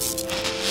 う